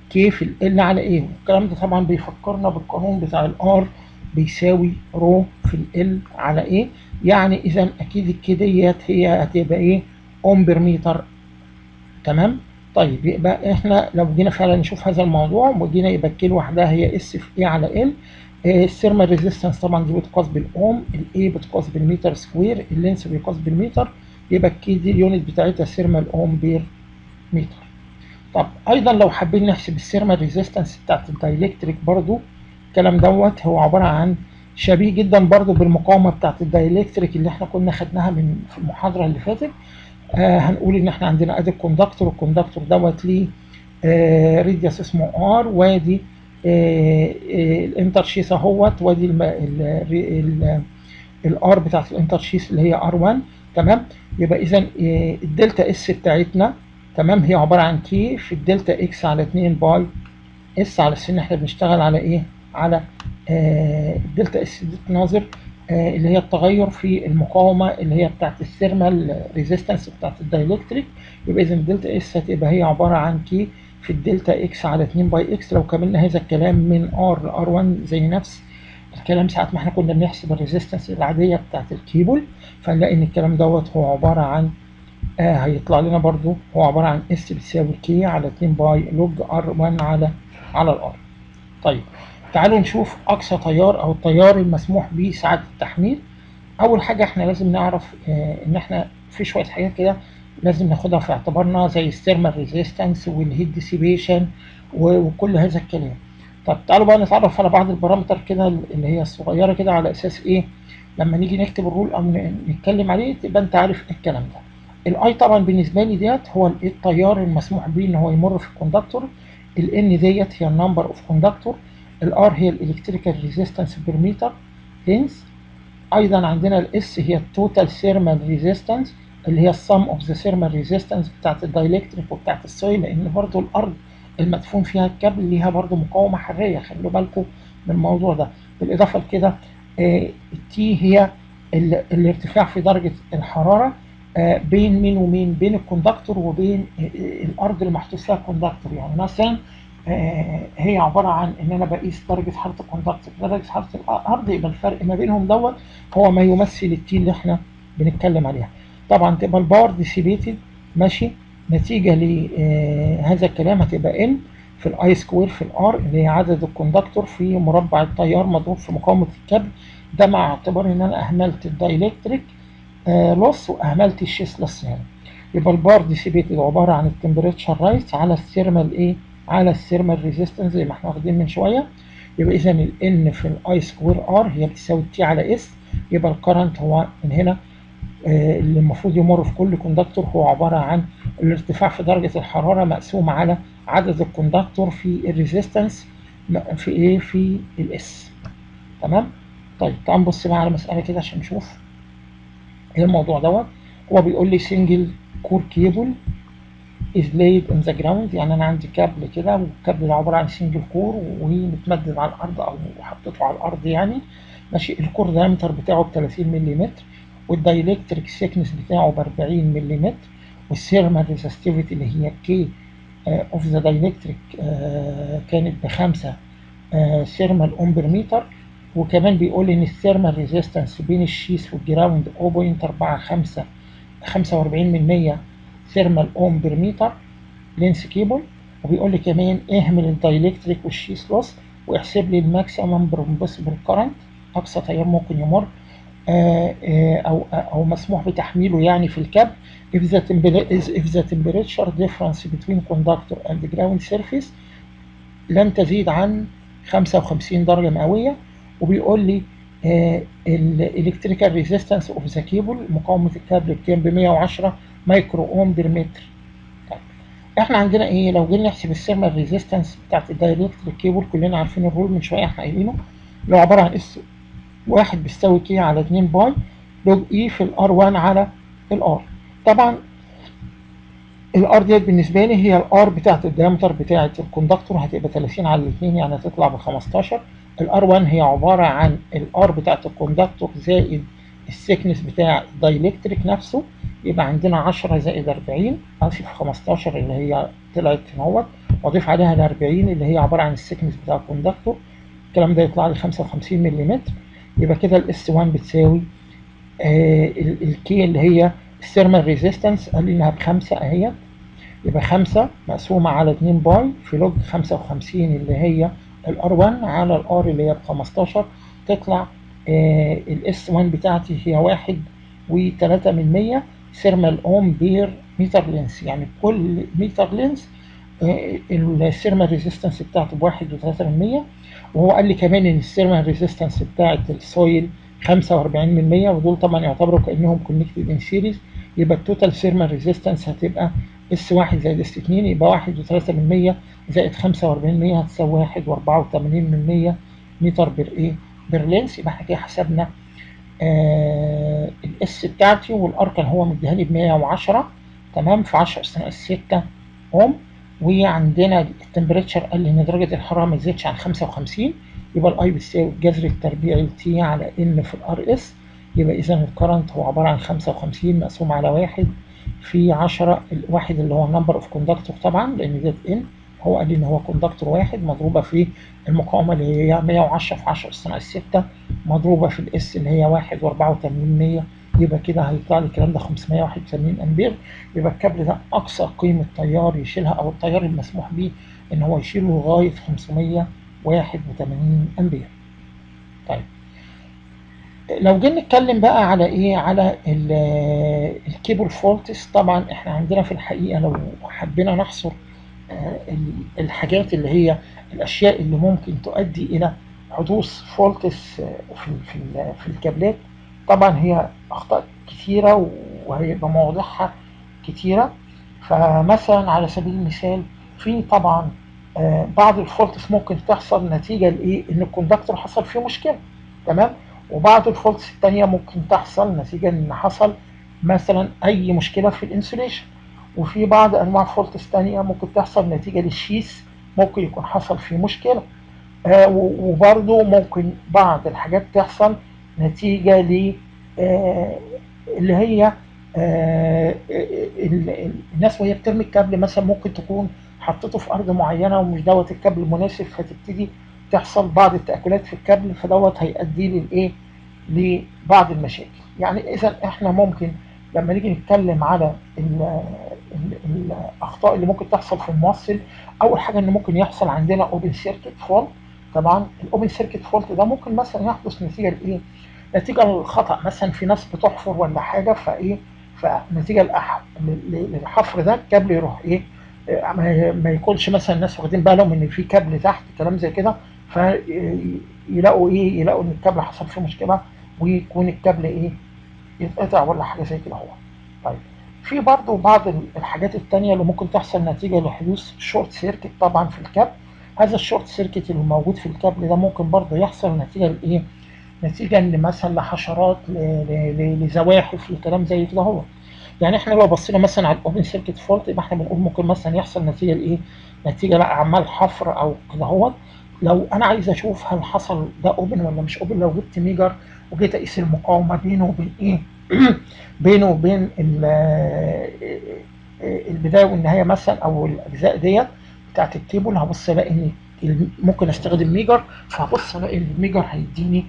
Speaker 1: K في L على A والكلام ده طبعا بيفكرنا بالقانون بتاع ال R بيساوي rho في L على A يعني اذا أكيد ال K ديت هي هتبقى إيه؟ ohm per meter تمام؟ طيب يبقى إحنا لو جينا فعلا نشوف هذا الموضوع وجينا يبقى ال K لوحدها هي S في A على L ال thermal resistance طبعا دي بتقاس بالأوم ال A بتقاس بال meter square ال length بيقاس بالمتر يبقى ال K دي ال unit بتاعتها thermal ohm per meter. طب أيضا لو حابين نحسب ال thermal resistance بتاعت ال dielectric برضو الكلام دوت هو عبارة عن شبيه جدا برضو بالمقاومة بتاعت ال dielectric اللي إحنا كنا خدناها من في المحاضرة اللي فاتت. آه هنقول إن إحنا عندنا أدي ال conductor ال conductor دوت ليه آه radius اسمه r وادي آه ال inner sheath اهوت وادي ال r بتاعت ال inner sheath اللي هي r 1 تمام؟ يبقى اذا ال delta S بتاعتنا تمام؟ هي عبارة عن K في ال delta x على 2 pi x على السن إحنا بنشتغل على إيه؟ على ال delta S دي تناظر اللي هي التغير في المقاومة اللي هي بتاعت ال thermal resistance بتاعت ال dielectric. يبقى اذا ال delta S هتبقى هي عبارة عن K في ال delta x على 2 pi x. لو كملنا هذا الكلام من r ل r 1 زي نفس الكلام ساعات ما إحنا كنا بنحسب ال resistance العادية بتاعت الكيبل فنلاقي إن الكلام دوت هو عبارة عن آه هيطلع لنا برضو هو عبارة عن S بتساوي K على 2 pi log r 1 على على ال r طيب. تعالوا نشوف أقصى تيار أو التيار المسموح به ساعات التحميل. أول حاجة إحنا لازم نعرف آه إن إحنا في شوية حاجات كده لازم ناخدها في اعتبارنا زي ال thermal resistance وال heat dissipation وكل هذا الكلام. طب تعالوا بقى نتعرف على بعض ال parameter كده اللي هي الصغيرة كده على أساس إيه. لما نيجي نكتب ال rule أو نتكلم عليه تبقى أنت عارف الكلام ده. ال I طبعا بالنسبة لي ديت هو التيار المسموح به إن هو يمر في ال conductor. ال n ديت هي ال number of conductor ال R هي ال electrical resistance per meter length أيضا عندنا ال S هي ال total thermal resistance اللي هي ال sum of the thermal resistance بتاعت ال dielectric وبتاعت ال soil لأن برضو الأرض المدفون فيها الكابل ليها برضو مقاومة حرارية. خلوا بالكم من الموضوع ده. بالإضافة لكده آه ال T هي الارتفاع في درجة الحرارة آه بين مين ومين؟ بين ال conductor وبين آه الأرض اللي محطوط فيها ال conductor. يعني مثلا هي عبارة عن إن أنا بقيس درجة حرارة ال conductor درجة حرارة الأرض يبقى الفرق ما بينهم دوت هو ما يمثل ال T اللي إحنا بنتكلم عليها. طبعا تبقى ال power dissipated ماشي؟ نتيجة لهذا الكلام هتبقى n في ال I square في ال R اللي هي عدد ال conductor في مربع التيار مضروب في مقاومة الكابل. ده مع اعتبار إن أنا أهملت ال dielectric آه loss وأهملت ال sheath loss يعني. يبقى ال power dissipated عبارة عن ال temperature rise على ال thermal إيه على ال thermal resistance زي ما إحنا واخدين من شوية. يبقى إذا ال n في ال I square R هي بتساوي T على S يبقى ال current هو من هنا آه اللي المفروض يمر في كل conductor هو عبارة عن الارتفاع في درجة الحرارة مقسوم على عدد ال conductor في ال resistance في إيه في ال S تمام؟ طيب تعال نبص بقى على مسألة كده عشان نشوف إيه الموضوع دوت. هو بيقول لي single core cable is laid in the ground. يعني أنا عندي كابل كده والكابل عبارة عن single core ومتمدد على الأرض أو حطيته على الأرض يعني. ماشي ال core diameter بتاعه ب 30 ملم وال dielectric thickness بتاعه ب 40 ملم وال thermal resistivity اللي هي K of the dielectric كانت بخمسة thermal ohm meter وكمان بيقول إن ال thermal resistance بين ال sheath وال ground 0.45 45 من 100 thermal ohm per meter length cable وبيقول لي كمان اهمل ال dielectric وال sheath loss واحسب لي ال maximum permissible current أقصى تيار ممكن يمر آآ آآ أو أو مسموح بتحميله يعني في الكاب if the if the temperature difference between conductor and ground surface لن تزيد عن 55 درجة مئوية وبيقول لي ال electrical resistance of the cable مقاومة الكابل بكام ب 110 micro ohm per meter. طيب إحنا عندنا إيه؟ لو جينا نحسب ال thermal resistance بتاعت ال dielectric cable كلنا عارفين ال rule من شوية إحنا قايلينه. اللي هو عبارة عن S واحد بيساوي K على 2 pi log e في ال R 1 على ال R طبعا ال R ديت بالنسبة لي هي ال R بتاعت ال diameter بتاعت ال conductor هتبقى 30 على الاثنين يعني هتطلع ب 15 ال R 1 هي عبارة عن الار بتاعت الكوندكتور زائد السكنس بتاع الدايلكتريك نفسه يبقى عندنا 10 زائد 40 اسف 15 اللي هي طلعت اهوت وأضيف عليها ال 40 اللي هي عبارة عن ال thickness بتاع ال conductor الكلام ده يطلع لي 55 ملم يبقى كده ال S 1 بتساوي آه ال K اللي هي ال thermal resistance قال لي إنها بخمسة اهي يبقى 5 مقسومة على 2 pi في log 55 اللي هي ال R 1 على ال R اللي هي ب 15 تطلع ال S 1 بتاعتي هي 1 و3 من 100 thermal ohm per meter length يعني كل متر length آه ال thermal resistance بتاعته بواحد وثلاثة من مية. وهو قال لي كمان إن ال thermal resistance بتاعت ال soil 45 من 100 ودول طبعا يعتبروا كأنهم connected in series يبقى ال total thermal resistance هتبقى S 1 زائد S 2 يبقى 1 و3 من 100 زائد 45 من 100 هتساوي 1 و84 من 100 متر per إيه per length يبقى إحنا كده حسبنا آه ال S بتاعتي وال R كان هو مديهاني ب 110 تمام؟ في 10 أس 6 أوم. وعندنا ال temperature قال لي إن درجة الحرارة ما تزيدش عن 55 يبقى ال I بتساوي الجذر التربيعي T على N في ال R S يبقى إذا ال current هو عبارة عن 55 مقسوم على 1 في 10 الواحد اللي هو number of conductor طبعا لأن ديت N هو قال لي إن هو conductor واحد مضروبة في المقاومة اللي هي 110 في 10 اس ناقص 6 مضروبة في ال S اللي هي 1 و84 100 يبقى كده هيطلع لي الكلام ده 581 أمبير. يبقى الكابل ده أقصى قيمة تيار يشيلها أو التيار المسموح به إن هو يشيله لغاية 581 أمبير. طيب. لو جينا نتكلم بقى على إيه؟ على ال cable faults. طبعا إحنا عندنا في الحقيقة لو حبينا نحصر الحاجات اللي هي الأشياء اللي ممكن تؤدي إلى حدوث faults في في في الكابلات. طبعا هي أخطاء كثيره وهيبقى مواضيعها كثيره فمثلا على سبيل المثال في طبعا بعض ال faults ممكن تحصل نتيجة لإيه؟ إن ال conductor حصل فيه مشكلة. تمام؟ وبعض ال faults التانية ممكن تحصل نتيجة إن حصل مثلا أي مشكلة في ال insulation. وفي بعض أنواع faults تانية ممكن تحصل نتيجة لل sheath ممكن يكون حصل فيه مشكلة. آه وبرضه ممكن بعض الحاجات تحصل نتيجة ل آه اللي هي آه الناس وهي بترمي الكابل مثلا ممكن تكون حطته في أرض معينة ومش دوت الكابل المناسب فتبتدي تحصل بعض التأكلات في الكابل فدوت هيؤدي للايه لبعض المشاكل. يعني اذا إحنا ممكن لما نيجي نتكلم على ال ال الأخطاء اللي ممكن تحصل في الموصل أول حاجة ان ممكن يحصل عندنا open circuit fault طبعا ال open circuit fault ده ممكن مثلا يحدث نتيجة لإيه؟ نتيجة للخطأ. مثلا في ناس بتحفر ولا حاجة فإيه؟ فنتيجة للحفر ده الكابل يروح إيه؟ ما يكونش مثلا الناس واخدين بالهم إن في كابل تحت كلام زي كده. فيلاقوا إيه؟ يلاقوا إن الكابل حصل فيه مشكلة ويكون الكابل إيه؟ يتقطع ولا حاجة زي كده هو طيب في برضه بعض الحاجات التانية اللي ممكن تحصل نتيجة لحدوث short circuit طبعا في الكابل هذا ال short circuit اللي موجود في الكابل ده ممكن برضه يحصل نتيجة لإيه؟ نتيجة ان مثلا لحشرات لزواحف لكلام زي كده هو يعني إحنا لو بصينا مثلا على ال open circuit fault يبقى إحنا بنقول ممكن مثلا يحصل نتيجة لإيه؟ نتيجة لاعمال حفر أو كده هو لو أنا عايز أشوف هل حصل ده open ولا مش open لو جبت Megger وجيت أقيس المقاومة بينه وبين إيه؟ بينه وبين البداية والنهاية مثلا أو الأجزاء ديت بتاعت الكيبل هبص ألاقي إن ممكن أستخدم Megger فهبص ألاقي ال Megger هيديني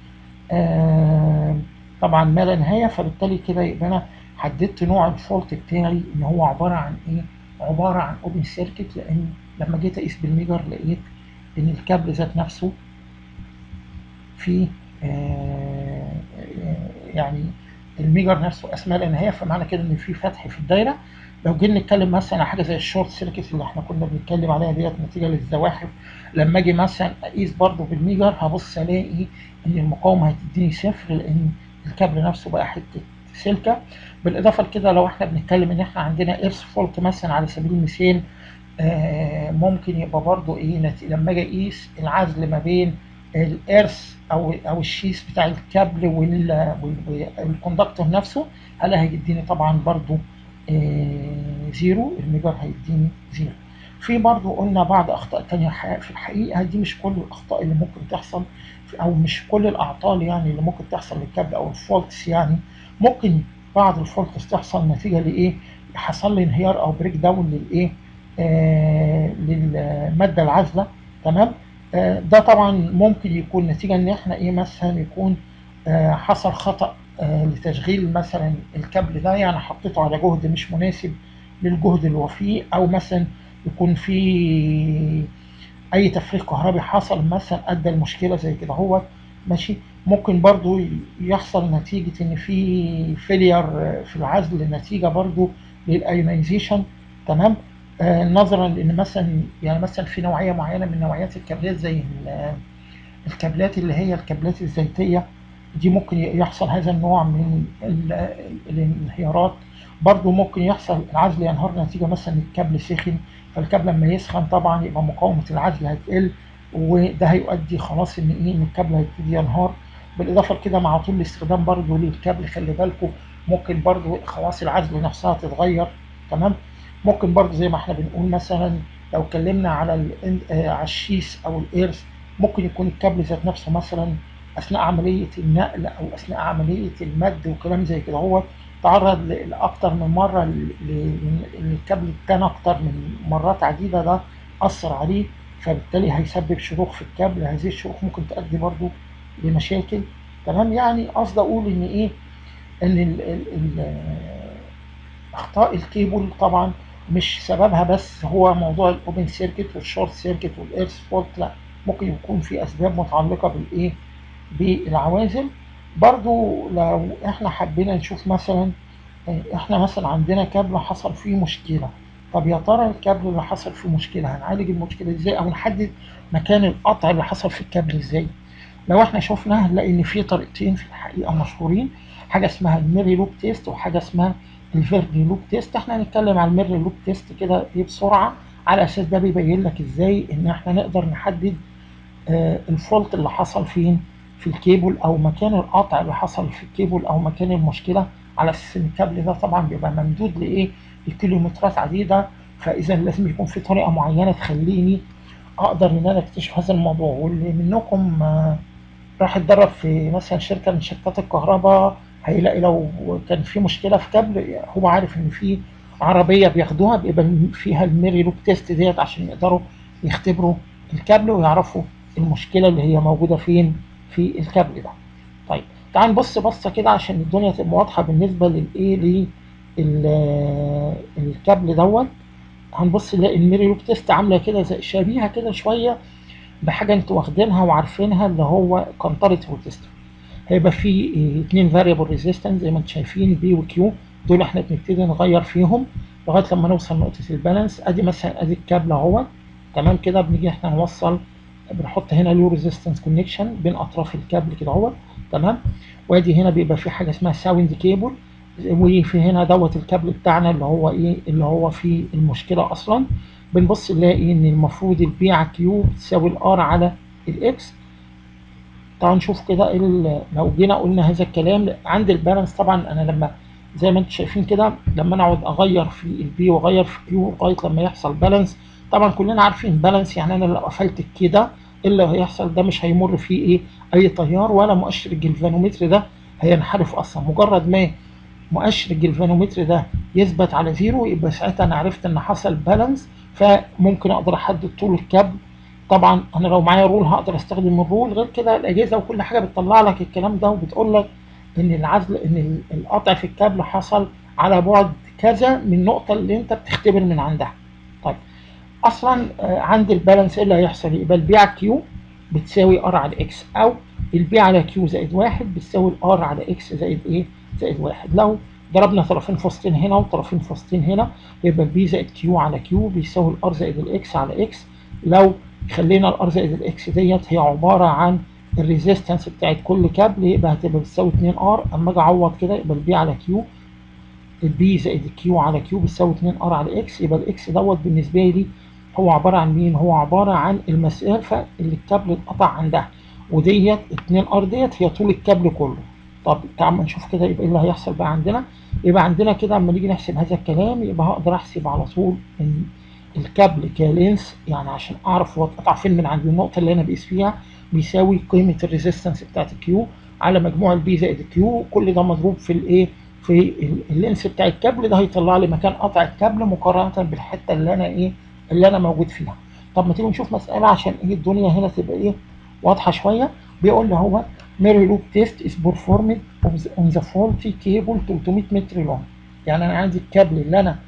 Speaker 1: آه طبعا ما لا نهاية فبالتالي كده يبقى أنا حددت نوع ال fault بتاعي إن هو عبارة عن إيه؟ عبارة عن open circuit لأن لما جيت أقيس بال Megger لقيت إن الكابل ذات نفسه في آه يعني ال Megger نفسه اسمها لا فمعنى كده إن في فتح في الدايرة. لو جينا نتكلم مثلا على حاجة زي ال short circuit اللي إحنا كنا بنتكلم عليها ديت نتيجة للزواحف لما أجي مثلا أقيس برضو بال Megger هبص ألاقي إن المقاومة هتديني صفر لأن الكابل نفسه بقى حتة سلكة. بالإضافة لكده لو إحنا بنتكلم إن إحنا عندنا earth fault مثلا على سبيل المثال ممكن يبقى برضو إيه لما أجي أقيس العزل ما بين ال earth أو أو ال sheath بتاع الكابل وال- وال- وال conductor نفسه هل هيديني طبعا برضو آه، zero ال Megger هيديني zero. في برضو قلنا بعض أخطاء تانية في الحقيقة دي مش كل الأخطاء اللي ممكن تحصل أو مش كل الأعطال يعني اللي ممكن تحصل للكابل أو ال faults يعني. ممكن بعض ال faults تحصل نتيجة لإيه؟ حصل لي انهيار أو breakdown للإيه؟ آه للمادة العازله تمام؟ آه ده طبعا ممكن يكون نتيجة إن إحنا إيه مثلا يكون آه حصل آه لتشغيل مثلا الكابل ده يعني حطيته على جهد مش مناسب للجهد اللي هو فيه أو مثلا يكون في أي تفريغ كهربي حصل مثلا أدى المشكلة زي كده. هو ماشي. ممكن برضو يحصل نتيجة إن في failure في العزل نتيجة برضو لل ionization تمام؟ آه نظرا لأن مثلا يعني مثلا في نوعية معينة من نوعيات الكابلات زي ال- الكابلات اللي هي الكابلات الزيتية دي ممكن يحصل هذا النوع من ال- ال- الانهيارات. برضو ممكن يحصل العزل ينهار نتيجة مثلا الكابل سخن فالكابل لما يسخن طبعا يبقى مقاومة العزل هتقل وده هيؤدي خلاص إن إيه إن الكابل هيبتدي ينهار. بالإضافة لكده مع طول الاستخدام برضو للكابل خلي بالكم ممكن برضو خواص العزل نفسها تتغير تمام؟ ممكن برضو زي ما إحنا بنقول مثلا لو اتكلمنا على آه، على ال sheath أو ال earth ممكن يكون الكابل ذات نفسه مثلا أثناء عملية النقل أو أثناء عملية المد وكلام زي كده. هو تعرض ل- لأكتر من مرة إن الكابل اتنى أكتر من مرات عديدة ده أثر عليه فبالتالي هيسبب شروخ في الكابل. هذه الشروخ ممكن تؤدي برضو لمشاكل. تمام؟ يعني قصدي أقول إن إيه؟ إن ال ال ال أخطاء الكيبل طبعا مش سببها بس هو موضوع ال open circuit وال short circuit وال earth fault لا ممكن يكون في أسباب متعلقة بالايه بالعوازل برضو لو إحنا حبينا نشوف مثلا آه، إحنا مثلا عندنا كابل حصل فيه مشكلة. طب يا ترى الكابل اللي حصل فيه مشكلة هنعالج المشكلة إزاي؟ أو نحدد مكان القطع اللي حصل في الكابل إزاي؟ لو إحنا شفنا هنلاقي إن في طريقتين في الحقيقة مشهورين. حاجة اسمها ال Murray loop test وحاجة اسمها ال Varley loop test إحنا هنتكلم على ال Murray loop test كده إيه بسرعة على أساس ده بيبين لك إزاي إن إحنا نقدر نحدد آه، ال fault اللي حصل فين في الكيبل أو مكان القطع اللي حصل في الكيبل أو مكان المشكلة على أساس إن الكابل ده طبعا بيبقى ممدود لإيه؟ لكيلومترات عديدة فإذا لازم يكون في طريقة معينة تخليني أقدر إن أنا أكتشف هذا الموضوع. واللي منكم آه، راح اتدرب في مثلا شركة من شركات الكهرباء هيلاقي لو كان في مشكلة في كابل هو عارف إن في عربية بياخدوها بيبقى فيها ال Murray loop test ديت عشان يقدروا يختبروا الكابل ويعرفوا المشكلة اللي هي موجودة فين في الكابل ده. طيب تعال نبص بصة كده عشان الدنيا تبقى واضحة بالنسبة للايه للكابل دوت هنبص نلاقي ال Murray loop test عاملة كده زي شبيهة كده شوية بحاجة أنتوا واخدينها وعارفينها اللي هو قنطره ويتستون هيبقى في اتنين variable resistance زي ما أنتم شايفين P و Q دول إحنا بنبتدي نغير فيهم لغاية لما نوصل نقطه ال balance. ادي مثلا ادي الكابل اهو تمام كده؟ بنيجي إحنا نوصل بنحط هنا low resistance connection بين اطراف الكابل كده اهو تمام؟ وادي هنا بيبقى في حاجة اسمها sound cable وفي هنا دوت الكابل بتاعنا اللي هو إيه؟ اللي هو فيه المشكلة أصلا. بنبص نلاقي إن المفروض ال P على Q بتساوي ال R على ال X تعالوا نشوف كده ال- لو جينا قلنا هذا الكلام عند ال balance طبعا أنا لما زي ما أنتم شايفين كده لما أنا أقعد أغير في ال P وأغير في Q لغاية لما يحصل balance طبعا كلنا عارفين balance يعني أنا لو قفلت ال key ده إيه اللي هيحصل؟ ده مش هيمر فيه إيه؟ أي تيار ولا مؤشر الجلفانومتر ده هينحرف أصلا. مجرد ما مؤشر الجلفانومتر ده يثبت على زيرو يبقى ساعتها أنا عرفت إن حصل balance فممكن أقدر أحدد طول الكابل طبعا أنا لو معايا rule هقدر أستخدم ال rule غير كده الأجهزة وكل حاجة بتطلع لك الكلام ده وبتقول لك إن العزل إن ال- القطع في الكابل حصل على بعد كذا من النقطه اللي أنت بتختبر من عندها. طيب أصلا آه، عند ال balance إيه اللي هيحصل؟ يبقى ال P على Q بتساوي R على X أو ال P على Q زائد واحد بتساوي الار على إكس زائد إيه؟ زائد واحد. لو ضربنا طرفين فاصلين هنا وطرفين فاصلين هنا يبقى ال P زائد Q على Q بيساوي ال R زائد ال X على X لو خلينا ال R زائد ال X ديت. هي عبارة عن ال resistance بتاعت كل كابل يبقى هتبقى بتساوي 2 R. أما أجي أعوض كده يبقى ال P على Q ال P زائد ال Q على Q بتساوي 2 R على X. يبقى ال X دوت بالنسبة لي هو عبارة عن مين؟ هو عبارة عن المسافة اللي الكابل اتقطع عندها. وديت 2 R ديت هي طول الكابل كله. طب تعال نشوف كده يبقى إيه اللي هيحصل بقى عندنا. يبقى عندنا كده أما نيجي نحسب هذا الكلام يبقى هقدر أحسب على طول الكابل ك length يعني عشان أعرف هو اتقطع فين من عند النقطة اللي أنا بقيس فيها بيساوي قيمة ال resistance بتاعت ال Q على مجموع ال P زائد ال Q كل ده مضروب في الايه في ال length بتاع الكابل. ده هيطلع لي مكان قطع الكابل مقارنة بالحتة اللي أنا إيه اللي أنا موجود فيها. طب ما تيجي نشوف مسألة عشان إيه الدنيا هنا تبقى إيه واضحة شوية. بيقول لي هو Murray loop test is performed on the faulty cable 300 meter long يعني أنا عندي الكابل اللي أنا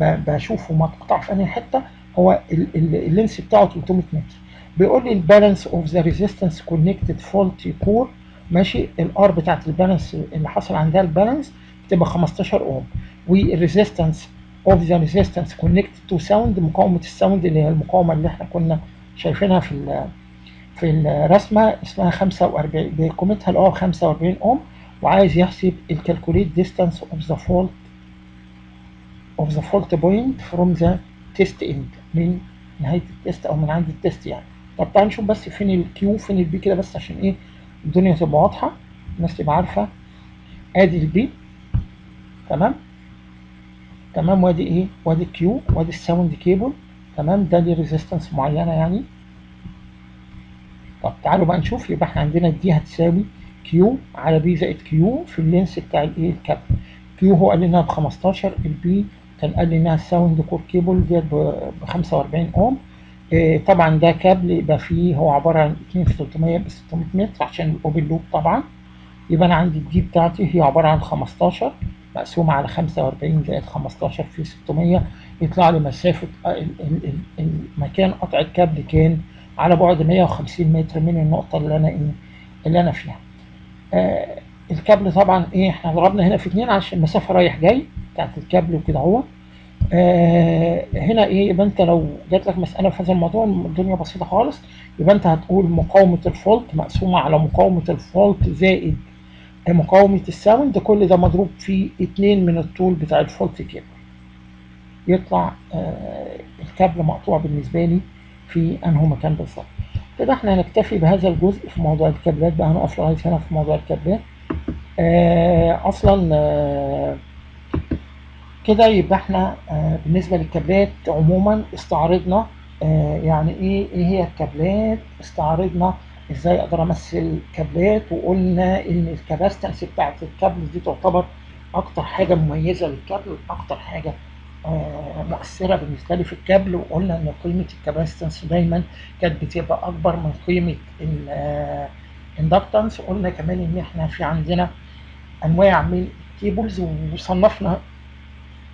Speaker 1: بشوفه مقطع في أنهي حتة هو ال length بتاعه 300 متر. بيقول لي ال balance of the resistance connected faulty core ماشي؟ ال R بتاعت ال balance اللي حصل عندها ال balance بتبقى 15 اوم وال resistance of the resistance connected to sound مقاومة ال sound اللي هي المقاومة اللي إحنا كنا شايفينها في في الرسمة اسمها 45 بقيمتها هو 45 اوم وعايز يحسب ال calculate distance of the fault of the fault point from the test end من نهاية ال test أو من عند ال test يعني. طب تعال نشوف بس فين ال Q فين ال P كده بس عشان إيه الدنيا تبقى واضحة. الناس تبقى عارفة. أدي ال P تمام؟ تمام وأدي إيه؟ وأدي ال Q وأدي ال sound cable تمام؟ ده ليه resistance معينة يعني. طب تعالوا بقى نشوف. يبقى إحنا عندنا D هتساوي Q على P زائد Q في ال length بتاع الايه الكابل. Q هو قال لي إنها ب 15 ال P كان قال لي إنها ال sound core cable ديت ب 45 اوم إيه طبعا ده كابل يبقى فيه هو عبارة عن 2 في 300 ب 600 متر عشان ال open loop طبعا. يبقى أنا عندي ال D بتاعتي هي عبارة عن 15 مقسومة على 45 زائد 15 في 600 يطلع لي مسافة المكان قطع الكابل كان على بعد 150 متر من النقطة اللي أنا إيه اللي أنا فيها. آه الكابل طبعا إيه إحنا ضربنا هنا في 2 عشان المسافة رايح جاي بتاعت الكابل وكده أهو. آه هنا إيه يبقى أنت لو جات لك مسألة في هذا الموضوع الدنيا بسيطة خالص. يبقى أنت هتقول مقاومة ال fault مقسومة على مقاومة ال fault زائد مقاومة ال sound. كل ده مضروب في 2 من الطول بتاع ال fault cable يطلع آه الكابل مقطوع بالنسبة لي في انه مكان بالظبط. كده إحنا هنكتفي بهذا الجزء في موضوع الكابلات بقى. هنقف لغاية هنا في موضوع الكابلات. أصلا آه كده يبقى إحنا آه بالنسبة للكابلات عموما استعرضنا آه يعني إيه إيه هي الكابلات؟ استعرضنا إزاي أقدر أمثل كابلات وقلنا إن ال capacitance بتاعت الكابل دي تعتبر أكتر حاجة مميزة للكابل أكتر حاجة آه مؤثرة بالنسبة لي في الكابل وقلنا إن قيمة ال capacitance دايما كانت بتبقى أكبر من قيمة ال inductance وقلنا كمان إن إحنا في عندنا أنواع من ال cables وصنفنا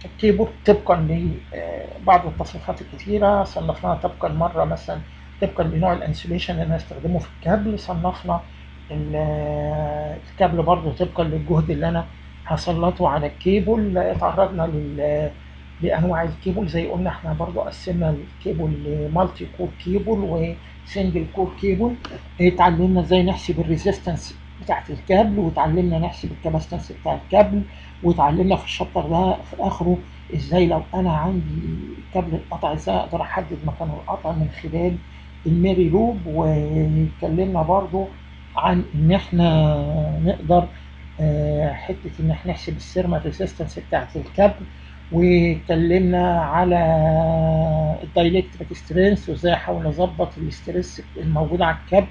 Speaker 1: الكيبل طبقا لبعض التصنيفات الكثيرة. صنفناها طبقا مرة مثلا طبقا لنوع ال insulation اللي أنا استخدمه في الكابل. صنفنا الكابل برضه طبقا للجهد اللي أنا هسلطه على الكيبل. اتعرضنا لل لأنواع الكيبل. زي قلنا إحنا برضو قسمنا ال cable ل multi core cable و single core cable. اتعلمنا إزاي نحسب ال resistance بتاعت الكابل وتعلمنا نحسب ال capacitance بتاع الكابل وتعلمنا في ال chapter ده في آخره إزاي لو أنا عندي كابل اتقطع إزاي أقدر أحدد مكان القطع من خلال ال Murray loop. واتكلمنا برضو عن إن إحنا نقدر آه حتة إن إحنا نحسب ال thermal resistance بتاعت الكابل. واتكلمنا على ال dielectric strength وإزاي أحاول أظبط ال stress الموجود على الكابل.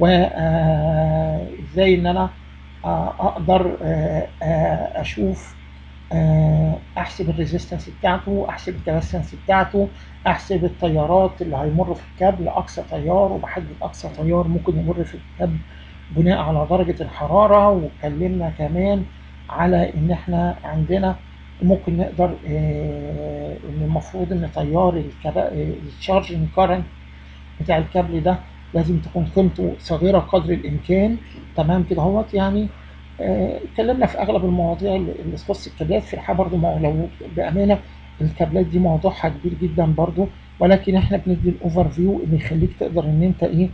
Speaker 1: وإزاي إن أنا أقدر أشوف أحسب ال resistance بتاعته أحسب ال capacitance بتاعته أحسب التيارات اللي هيمر في الكابل اقصى تيار وبحدد أقصى تيار ممكن يمر في الكابل بناء على درجة الحرارة. واتكلمنا كمان على إن إحنا عندنا ممكن نقدر إن المفروض إن تيار ال charging current بتاع الكابل ده لازم تكون قيمته صغيرة قدر الإمكان. تمام كده اهوت. يعني آه، اتكلمنا في أغلب المواضيع اللي تخص الكابلات في الحقيقة هو لو بأمانة الكابلات دي موضوعها كبير جدا برضو. ولكن إحنا بندي ال overview اللي يخليك تقدر إن أنت إيه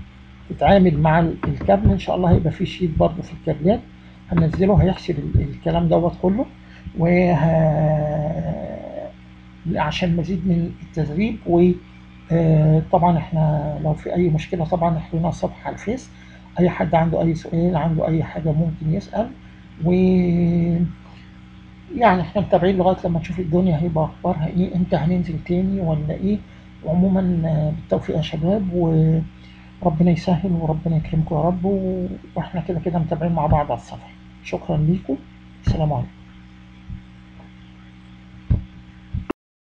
Speaker 1: تتعامل مع ال- الكابل إن شاء الله هيبقى في sheet برضو في الكابلات. هنزله هيحسب ال- الكلام دوت كله. وه... عشان مزيد من التدريب وطبعا إحنا لو في أي مشكلة طبعا إحنا صفحة على ال Face. أي حد عنده أي سؤال عنده أي حاجة ممكن يسأل. و يعني إحنا متابعين لغاية لما نشوف الدنيا هيبقى اخبارها إيه إمتى هننزل تاني ولا إيه. وعموما آه، بالتوفيق يا شباب. وربنا يسهل وربنا يكرمكم يا رب. وإحنا كده كده متابعين مع بعض على الصفحة. شكرا ليكم. السلام عليكم.